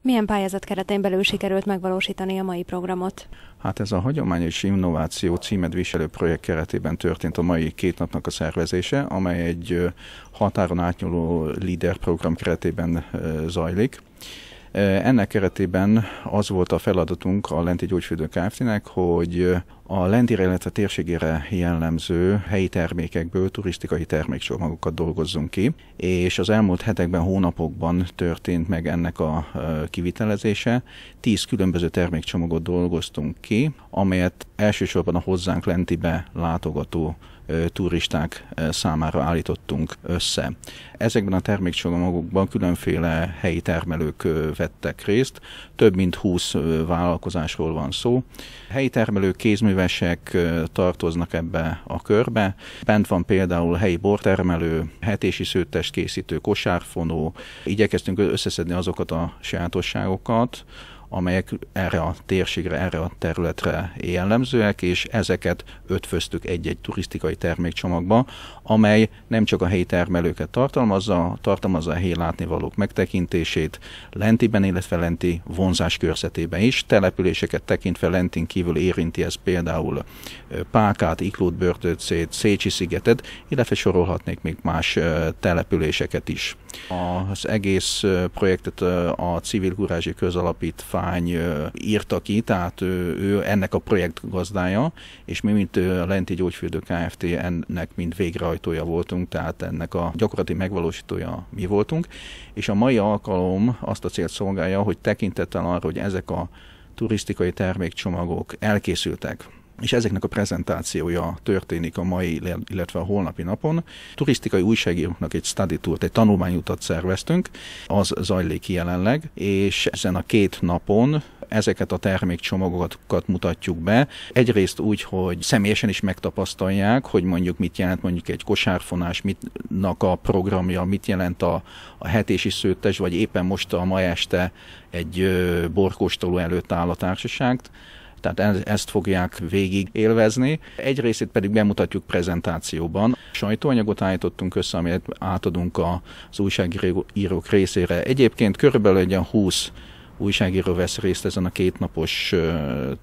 Milyen pályázat keretén belül sikerült megvalósítani a mai programot? Hát ez a Hagyományos Innováció címed viselő projekt keretében történt a mai két napnak a szervezése, amely egy határon átnyúló LEADER program keretében zajlik. Ennek keretében az volt a feladatunk a Lenti Gyógyfürdő Kft-nek, hogy a Lentire, illetve térségére jellemző helyi termékekből turisztikai termékcsomagokat dolgozzunk ki, és az elmúlt hetekben, hónapokban történt meg ennek a kivitelezése. Tíz különböző termékcsomagot dolgoztunk ki, amelyet elsősorban a hozzánk Lentibe látogató turisták számára állítottunk össze. Ezekben a termékcsomagokban különféle helyi termelők vettek részt, több mint 20 vállalkozásról van szó. Helyi termelők, kézművesek tartoznak ebbe a körbe. Bent van például helyi bortermelő, hetési szőttest készítő, kosárfonó. Igyekeztünk összeszedni azokat a sajátosságokat, amelyek erre a térségre, erre a területre jellemzőek, és ezeket ötvöztük egy-egy turisztikai termékcsomagba, amely nem csak a helyi termelőket tartalmazza, tartalmazza a helyi látnivalók megtekintését, lentiben, illetve lenti vonzás körzetében is. Településeket tekintve lentin kívül érinti ez például Pákát, Iklót, Börtőcét, Szécsi szigetet, illetve sorolhatnék még más településeket is. Az egész projektet a Civil Kurázsi Közalapítvány írta ki, tehát ő ennek a projekt gazdája, és mi, mint a Lenti Gyógyfürdő Kft. ennek mind végrehajtója voltunk, tehát ennek a gyakorlati megvalósítója mi voltunk, és a mai alkalom azt a célt szolgálja, hogy tekintettel arra, hogy ezek a turisztikai termékcsomagok elkészültek, és ezeknek a prezentációja történik a mai, illetve a holnapi napon. Turisztikai újságíróknak egy study tour, egy tanulmányutat szerveztünk, az zajlik jelenleg, és ezen a két napon ezeket a termékcsomagokat mutatjuk be. Egyrészt úgy, hogy személyesen is megtapasztalják, hogy mondjuk mit jelent mondjuk egy kosárfonás, mitnak a programja, mit jelent a, a hetési szőttes, vagy éppen most a ma este egy borkóstoló előtt áll a társaság tehát ezt fogják végig élvezni. Egy részét pedig bemutatjuk prezentációban. Sajtóanyagot állítottunk össze, amelyet átadunk az újságírók részére. Egyébként körülbelül egy 20 újságíró vesz részt ezen a kétnapos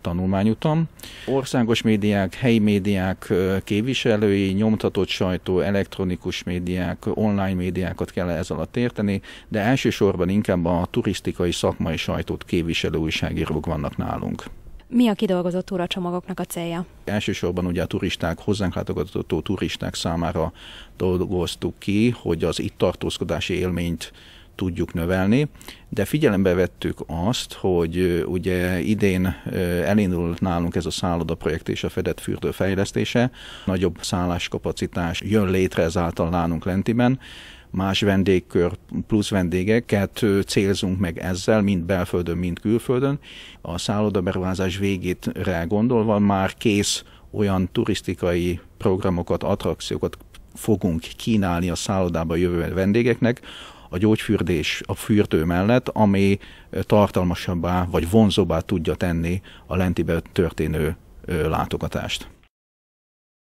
tanulmányutam. Országos médiák, helyi médiák képviselői, nyomtatott sajtó, elektronikus médiák, online médiákat kell ez alatt érteni, de elsősorban inkább a turisztikai szakmai sajtót képviselő újságírók vannak nálunk. Mi a kidolgozott túracsomagoknak a célja? Elsősorban ugye a turisták, hozzánk látogató turisták számára dolgoztuk ki, hogy az itt tartózkodási élményt tudjuk növelni, de figyelembe vettük azt, hogy ugye idén elindult nálunk ez a szálloda projekt és a fedett fürdő fejlesztése, nagyobb szálláskapacitás jön létre ezáltal nálunk lentiben, más vendégkör plusz vendégeket célzunk meg ezzel, mind belföldön, mind külföldön. A szállodaberuházás végétre gondolva már kész olyan turisztikai programokat, attrakciókat fogunk kínálni a szállodába jövő vendégeknek, a gyógyfürdés a fürdő mellett, ami tartalmasabbá vagy vonzóbbá tudja tenni a lentibe történő látogatást.